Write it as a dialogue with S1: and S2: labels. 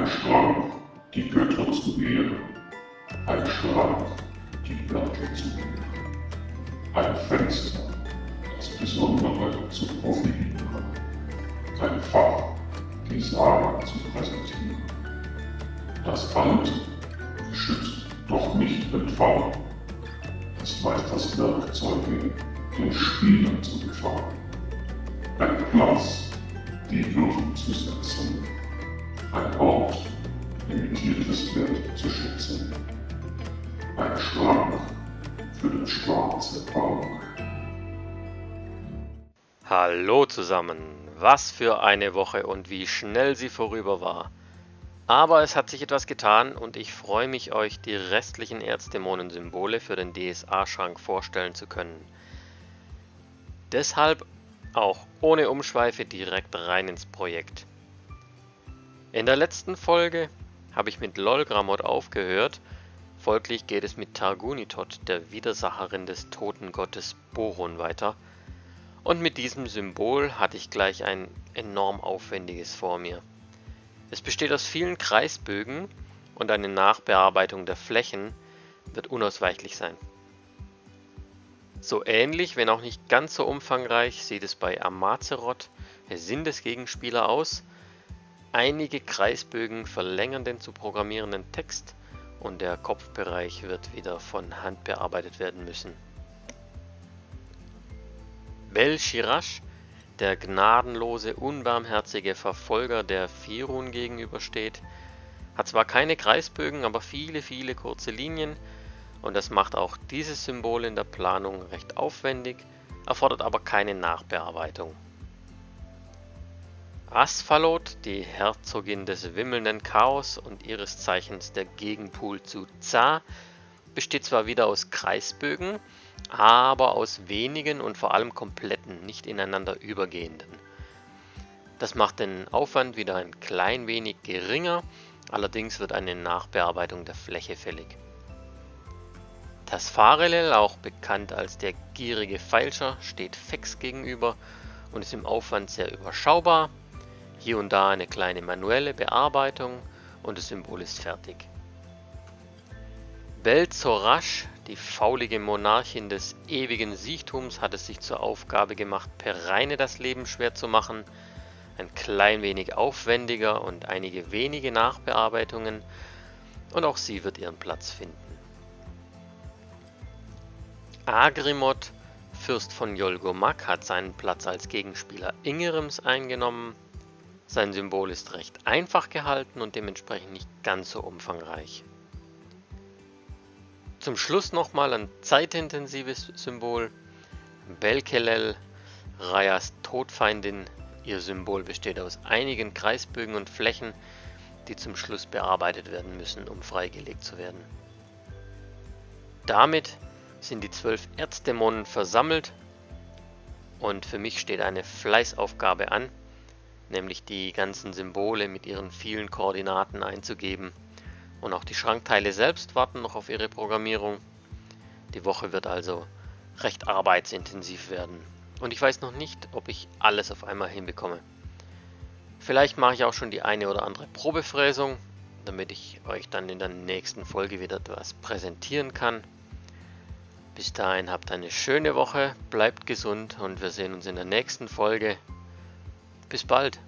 S1: Ein Strang, die Götter zu ehren. Ein Strand, die Wörter zu lehren. Ein Fenster, das Besondere zu profilieren. Ein Fach, die Saga zu präsentieren. Das Alte, geschützt, doch nicht entfahren. Das weiß das Werkzeuge, den Spielern zu gefallen. Ein Platz, die Würfel zu setzen. Ein Ort, imitiertes Wert zu schätzen. Ein Schrank für den schwarzen Bank.
S2: Hallo zusammen, was für eine Woche und wie schnell sie vorüber war. Aber es hat sich etwas getan und ich freue mich, euch die restlichen Erzdämonen-Symbole für den DSA-Schrank vorstellen zu können. Deshalb auch ohne Umschweife direkt rein ins Projekt. In der letzten Folge habe ich mit Lolgramot aufgehört, folglich geht es mit Targunitot, der Widersacherin des Totengottes Boron weiter, und mit diesem Symbol hatte ich gleich ein enorm aufwendiges vor mir. Es besteht aus vielen Kreisbögen und eine Nachbearbeitung der Flächen wird unausweichlich sein. So ähnlich, wenn auch nicht ganz so umfangreich, sieht es bei Amazeroth, der Sinnesgegenspieler, aus. Einige Kreisbögen verlängern den zu programmierenden Text und der Kopfbereich wird wieder von Hand bearbeitet werden müssen. Bel Shirash, der gnadenlose, unbarmherzige Verfolger der Firun gegenübersteht, hat zwar keine Kreisbögen, aber viele, viele kurze Linien und das macht auch dieses Symbol in der Planung recht aufwendig, erfordert aber keine Nachbearbeitung. Asphalot, die Herzogin des wimmelnden Chaos und ihres Zeichens der Gegenpol zu Za, besteht zwar wieder aus Kreisbögen, aber aus wenigen und vor allem kompletten, nicht ineinander übergehenden. Das macht den Aufwand wieder ein klein wenig geringer, allerdings wird eine Nachbearbeitung der Fläche fällig. Das auch bekannt als der gierige Feilscher, steht Fex gegenüber und ist im Aufwand sehr überschaubar. Hier und da eine kleine manuelle Bearbeitung und das Symbol ist fertig. Belzorasch, die faulige Monarchin des ewigen Sichtums, hat es sich zur Aufgabe gemacht, Pereine das Leben schwer zu machen. Ein klein wenig aufwendiger und einige wenige Nachbearbeitungen und auch sie wird ihren Platz finden. Agrimod, Fürst von Yolgomak, hat seinen Platz als Gegenspieler Ingerems eingenommen. Sein Symbol ist recht einfach gehalten und dementsprechend nicht ganz so umfangreich. Zum Schluss nochmal ein zeitintensives Symbol. Belkelel, Rayas Todfeindin. Ihr Symbol besteht aus einigen Kreisbögen und Flächen, die zum Schluss bearbeitet werden müssen, um freigelegt zu werden. Damit sind die zwölf Erzdämonen versammelt und für mich steht eine Fleißaufgabe an, nämlich die ganzen Symbole mit ihren vielen Koordinaten einzugeben. Und auch die Schrankteile selbst warten noch auf ihre Programmierung. Die Woche wird also recht arbeitsintensiv werden. Und ich weiß noch nicht, ob ich alles auf einmal hinbekomme. Vielleicht mache ich auch schon die eine oder andere Probefräsung, damit ich euch dann in der nächsten Folge wieder etwas präsentieren kann. Bis dahin habt eine schöne Woche, bleibt gesund und wir sehen uns in der nächsten Folge. Bis bald.